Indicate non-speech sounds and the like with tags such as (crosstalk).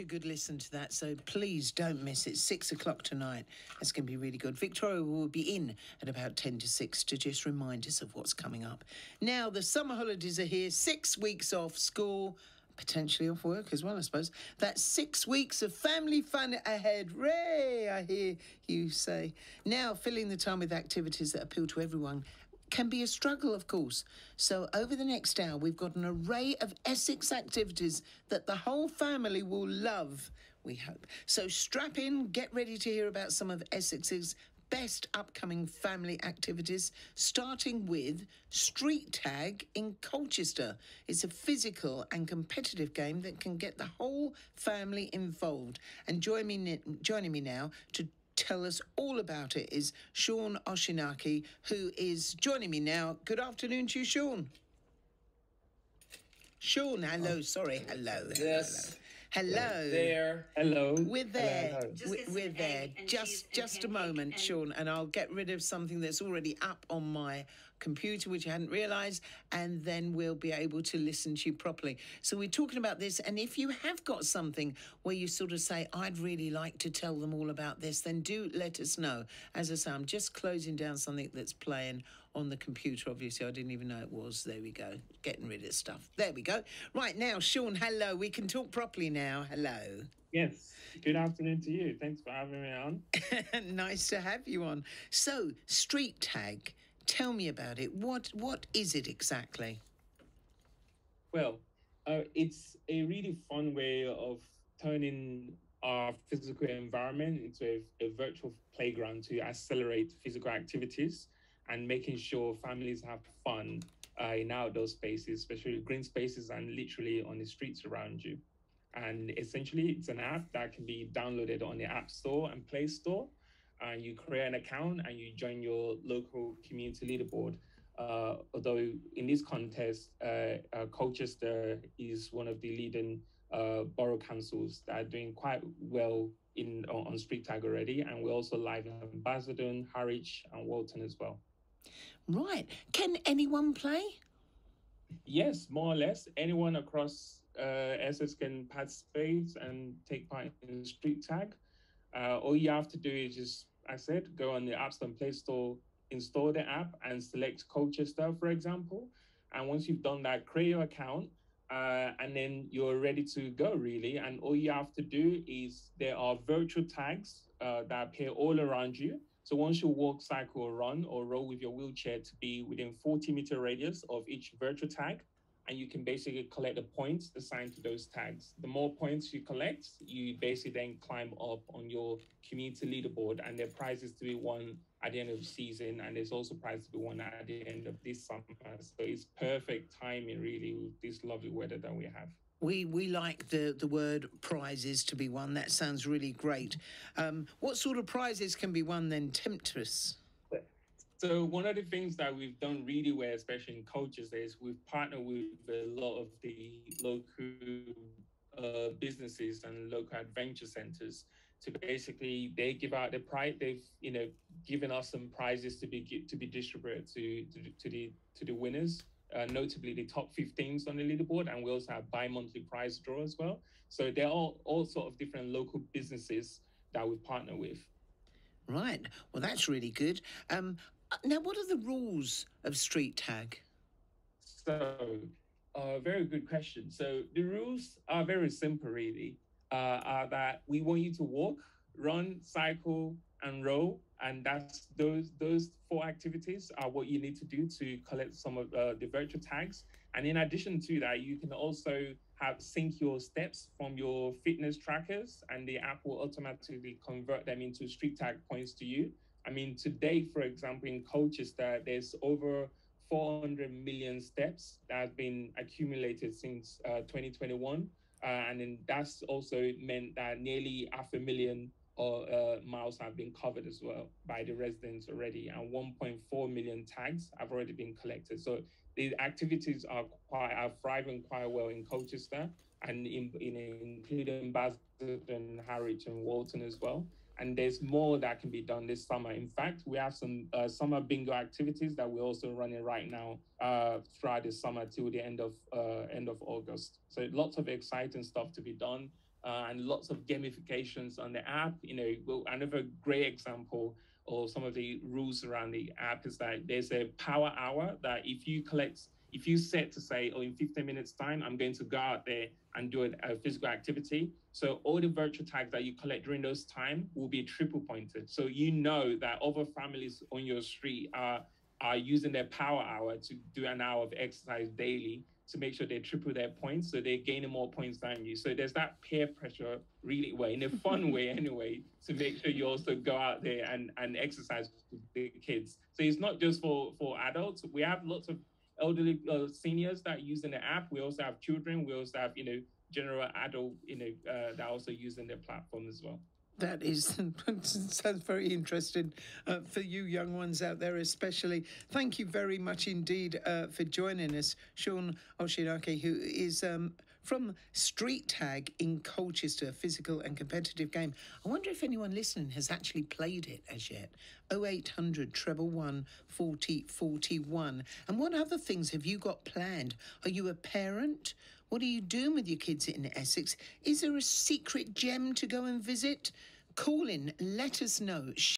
a good listen to that, so please don't miss it. Six o'clock tonight. That's going to be really good. Victoria will be in at about 10 to 6 to just remind us of what's coming up. Now, the summer holidays are here, six weeks off school. Potentially off work as well, I suppose. That's six weeks of family fun ahead. Ray, I hear you say. Now, filling the time with activities that appeal to everyone can be a struggle, of course. So, over the next hour, we've got an array of Essex activities that the whole family will love, we hope. So, strap in, get ready to hear about some of Essex's best upcoming family activities, starting with Street Tag in Colchester. It's a physical and competitive game that can get the whole family involved. And join me, joining me now to tell us all about it is Sean Oshinaike, who is joining me now. Good afternoon to you, Sean. Sean, hello, oh. sorry, hello. Yes. Hello. There. Hello. We're there. Hello. We're, get some we're there. Just just a moment, and- Sean, and I'll get rid of something that's already up on my computer, which I hadn't realised, and then we'll be able to listen to you properly. So we're talking about this, and if you have got something where you sort of say, "I'd really like to tell them all about this," then do let us know. As I say, I'm just closing down something that's playing on the computer. Obviously, I didn't even know it was. There we go. Getting rid of stuff. There we go. Right now, Sean. Hello. We can talk properly now. Hello. Yes. Good afternoon to you. Thanks for having me on. (laughs) nice to have you on. So, street tag, tell me about it. What what is it exactly? Well, uh, it's a really fun way of turning our physical environment into a, a virtual playground to accelerate physical activities and making sure families have fun uh, in outdoor spaces, especially green spaces and literally on the streets around you. And essentially, it's an app that can be downloaded on the App Store and Play Store. And you create an account and you join your local community leaderboard. Uh, although in this contest, uh, uh, Colchester is one of the leading uh, borough councils that are doing quite well in on, on Street Tag already, and we're also live in Basildon, Harwich, and Walton as well. Right. Can anyone play? Yes, more or less. Anyone across uh, Essex can participate and take part in the Street Tag. Uh, all you have to do is just, I said, go on the App Store and Play Store, install the app, and select Colchester, for example. And once you've done that, create your account, uh, and then you're ready to go, really. And all you have to do is there are virtual tags uh, that appear all around you. So once you walk, cycle, or run, or roll with your wheelchair to be within 40 meter radius of each virtual tag, and you can basically collect the points assigned to those tags. The more points you collect, you basically then climb up on your community leaderboard, and there are prizes to be won at the end of season, and there's also prizes to be won at the end of this summer. So it's perfect timing, really, with this lovely weather that we have. We we like the the word prizes to be won. That sounds really great. Um, what sort of prizes can be won then? Temptress. So one of the things that we've done really well, especially in Colchester, is we've partnered with a lot of the local uh, businesses and local adventure centers to basically they give out the prize. They've you know given us some prizes to be to be distributed to to, to the to the winners. Uh, notably the top 15s on the leaderboard, and we also have bi-monthly prize draw as well. So there are all, all sort of different local businesses that we partner with. Right. Well, that's really good. Um, now, what are the rules of street tag? So, uh, very good question. So the rules are very simple, really. Uh, are that we want you to walk, run, cycle, and row, and that's those those four activities are what you need to do to collect some of uh, the virtual tags. And in addition to that, you can also have sync your steps from your fitness trackers, and the app will automatically convert them into street tag points to you. I mean, today, for example, in Colchester, there's over 400 million steps that have been accumulated since uh, 2021. Uh, and then that's also meant that nearly half a million uh, uh, miles have been covered as well by the residents already, and 1.4 million tags have already been collected. So the activities are quite are thriving quite well in Colchester and in, in including Basildon, Harwich, and Walton as well and there's more that can be done this summer. In fact, we have some uh, summer bingo activities that we're also running right now uh, throughout the summer till the end of uh, end of August. So lots of exciting stuff to be done. Uh, and lots of gamifications on the app. You know, well, another great example or some of the rules around the app is that there's a power hour that if you collect, if you set to say, oh, in 15 minutes time, I'm going to go out there and do a physical activity. So all the virtual tags that you collect during those time will be triple pointed. So you know that other families on your street are are using their power hour to do an hour of exercise daily to make sure they triple their points so they're gaining more points than you. So there's that peer pressure really way in a (laughs) fun way anyway to make sure you also go out there and and exercise with the kids. So it's not just for for adults. We have lots of elderly uh, seniors that are using the app. We also have children. We also have you know general adult you know uh, that are also using the platform as well that is (laughs) sounds very interesting uh, for you young ones out there, especially. Thank you very much indeed uh, for joining us, Sean Oshinaike, who is. Um, from Street Tag in Colchester, physical and competitive game. I wonder if anyone listening has actually played it as yet. 0800 treble 1 40 41. And what other things have you got planned? Are you a parent? What are you doing with your kids in Essex? Is there a secret gem to go and visit? Call in, let us know.